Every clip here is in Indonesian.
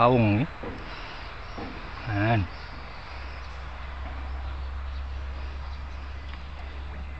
paung nih kan?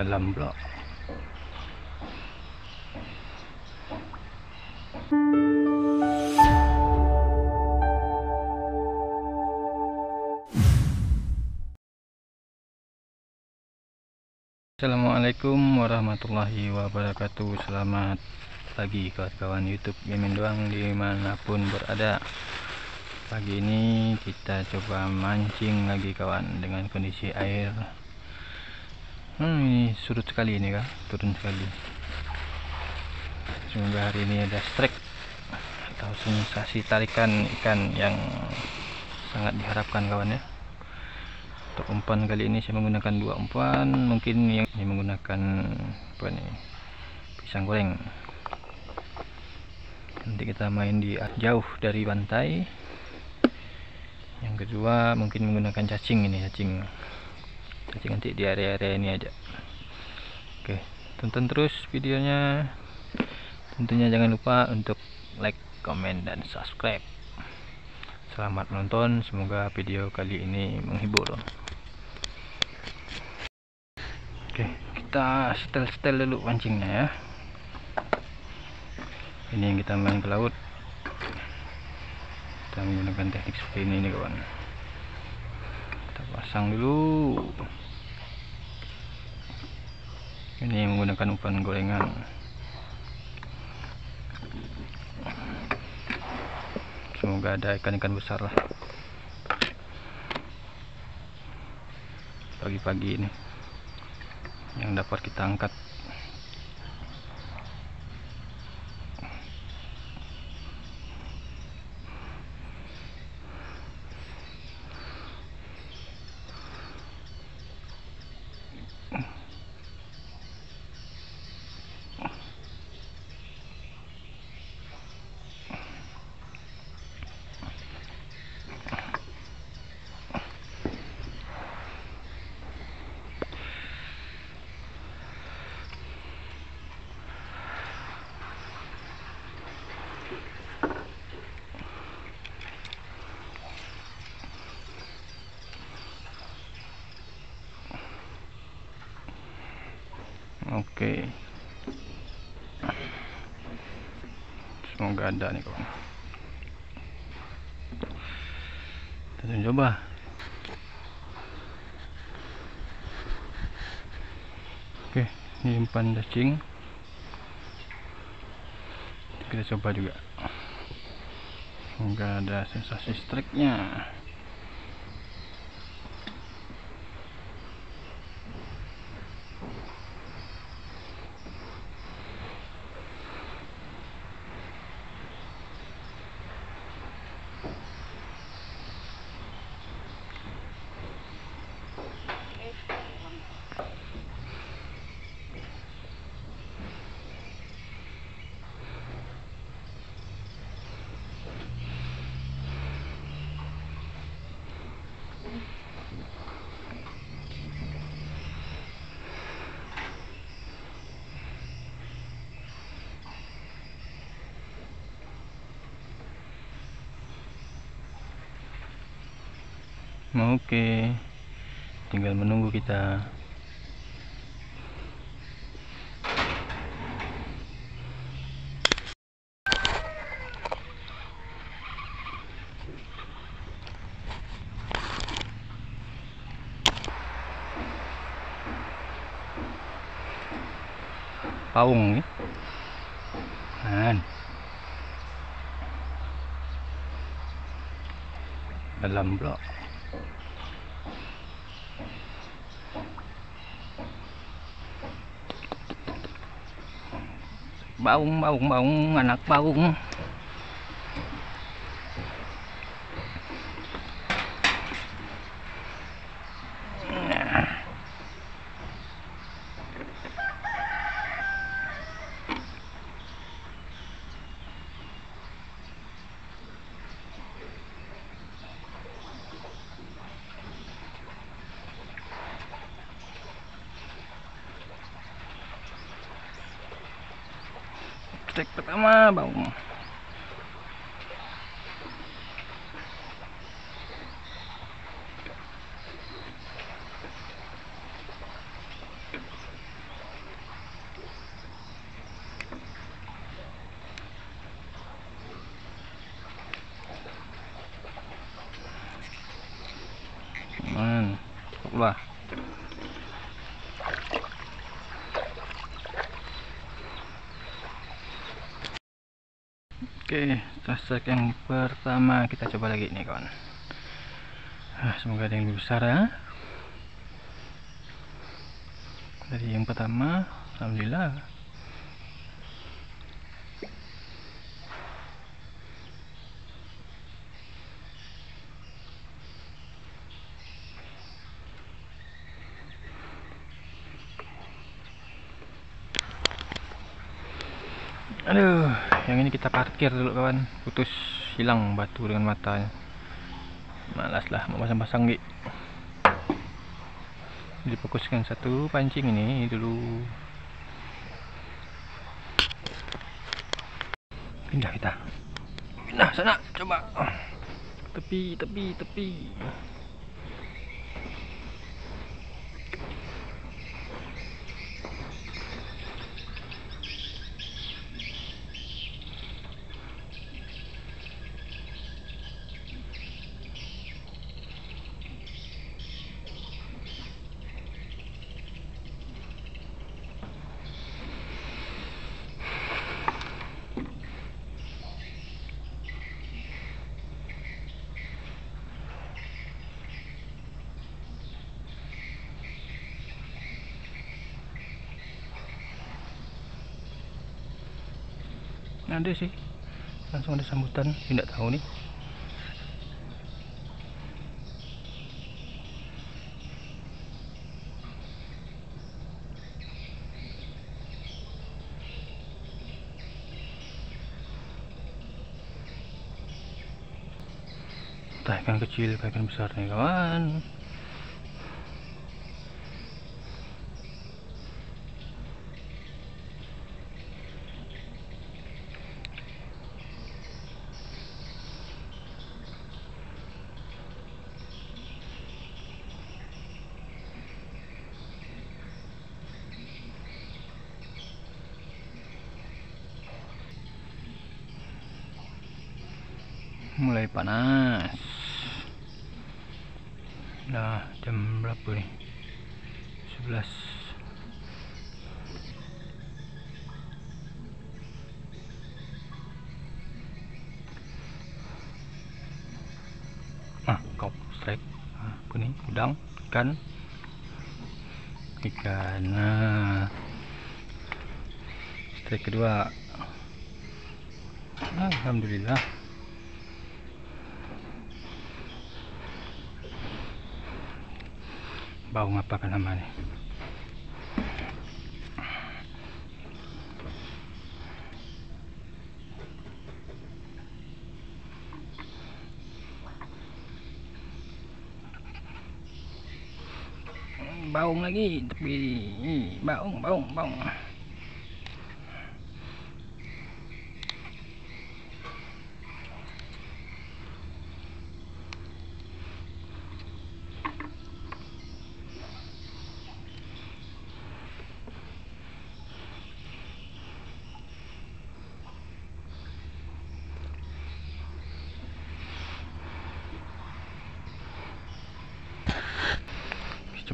Dalam blok. Assalamualaikum warahmatullahi wabarakatuh. Selamat pagi kawan-kawan youtube Mimin doang di mana pun berada. Pagi ini kita coba mancing lagi kawan Dengan kondisi air. Hmm, Ini surut sekali ini kah Turun sekali. Semoga hari ini ada strike Atau sensasi tarikan ikan yang sangat diharapkan kawan ya. Untuk umpan kali ini saya menggunakan dua umpan. Mungkin yang ini menggunakan apa nih pisang goreng nanti kita main di jauh dari pantai. Yang kedua mungkin menggunakan cacing ini cacing. Cacing nanti di area-area ini aja. Oke tonton terus videonya. Tentunya jangan lupa untuk like comment dan subscribe. Selamat menonton, semoga video kali ini menghibur. Oke, kita setel-setel dulu pancingnya ya. Ini yang kita main ke laut. Kita menggunakan teknik seperti ini nih kawan. Kita pasang dulu. Ini menggunakan umpan gorengan. Semoga ada ikan-ikan besar lah. Pagi-pagi ini yang dapat kita angkat Oke. Semoga ada nih kawan. Kita coba. Oke, ini umpan cacing. Kita coba juga. Semoga ada sensasi strike-nya. Oke, tinggal menunggu kita. Paung nih. Kan. Dalam blok. Baung baung baung anak baung cek pertama bang Nah, lah. Oke, strike yang pertama kita coba lagi nih kawan. Nah, semoga ada yang lebih besar ya. Dari yang pertama, alhamdulillah aduh yang ini kita parkir dulu kawan. Putus hilang batu dengan matanya malas lah mau pasang-pasang gitu difokuskan satu pancing ini dulu. Pindah kita. Pindah sana coba. Tepi tepi tepi ada sih. Langsung ada sambutan. Tidak tahu nih. Entah ikan kecil ikan besar nih kawan mulai panas. Nah jam berapa nih 11 ah kau strike. Ah, kuning udang ikan. Ikan nah strike kedua. Alhamdulillah bago nga pa ka naman バオがパカラマネ baong lagi tapi eh, baong baong baong.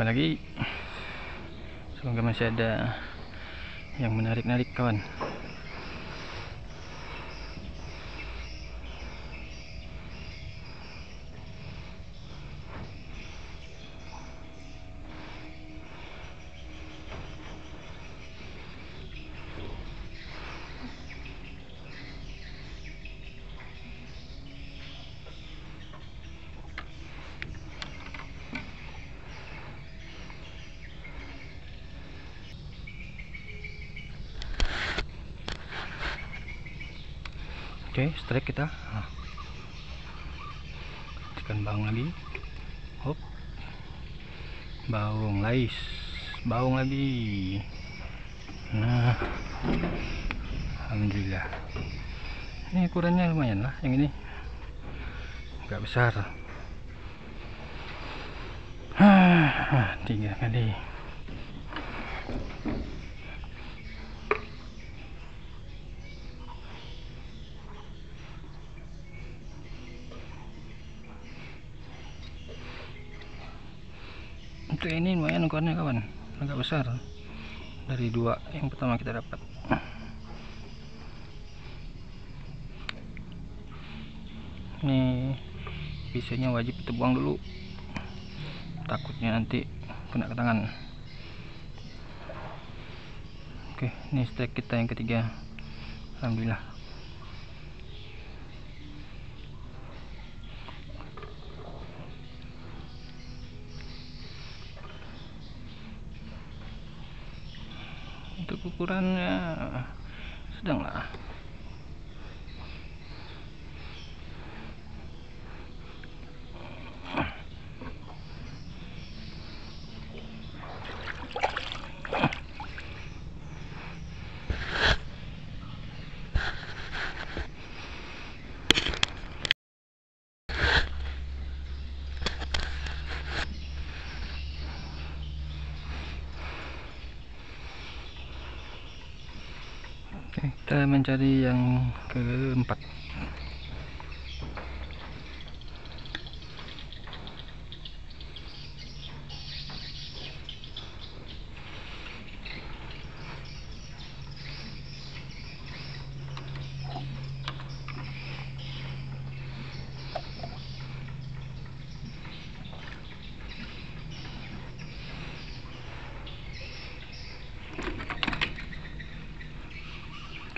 Coba lagi. Semoga masih ada yang menarik-narik kawan oke okay, strike kita. Nah. ikan baung lagi. Hop. Baung lais baung lagi. Nah. Alhamdulillah. Ini ukurannya lumayan lah yang ini. Agak besar. Ah, tiga kali untuk ini lumayan ukurannya kawan agak besar. Dari dua yang pertama kita dapat. Ini pisaunya wajib kita buang dulu. Takutnya nanti kena ke tangan. Oke ini strike kita yang ketiga. Alhamdulillah untuk ukurannya sedang lah Oke, kita mencari yang keempat.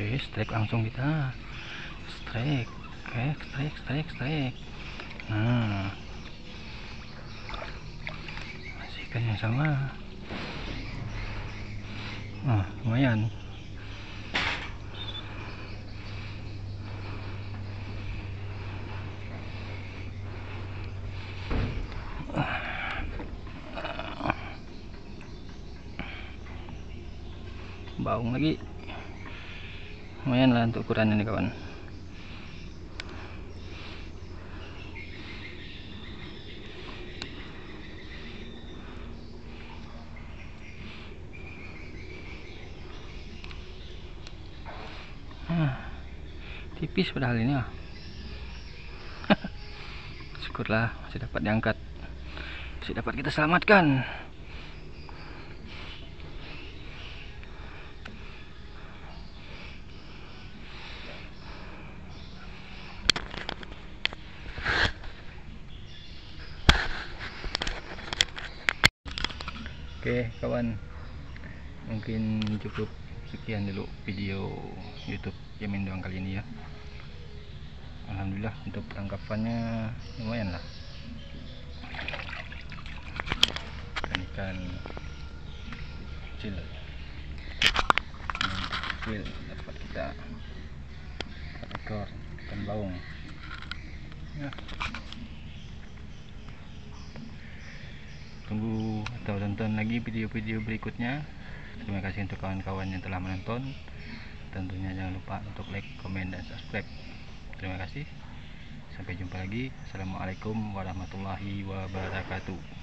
Oke, strike langsung kita. Strike. Oke, strike, strike, strike. Nah. Masih ikan yang sama. Nah, lumayan. Baung lagi lah untuk ukuran ini kawan. Ah, tipis padahal ini ah. Syukurlah masih dapat diangkat. Masih dapat kita selamatkan Oke kawan. Mungkin cukup sekian dulu video youtube Yamin doang kali ini ya. Alhamdulillah untuk tangkapannya lumayan lah. Ikan-ikan kecil. Kecil dapat kita ekor ikan baung ya. Tunggu atau tonton lagi video-video berikutnya. Terima kasih untuk kawan-kawan yang telah menonton. Tentunya jangan lupa untuk like, komen, dan subscribe. Terima kasih. Sampai jumpa lagi. Assalamualaikum warahmatullahi wabarakatuh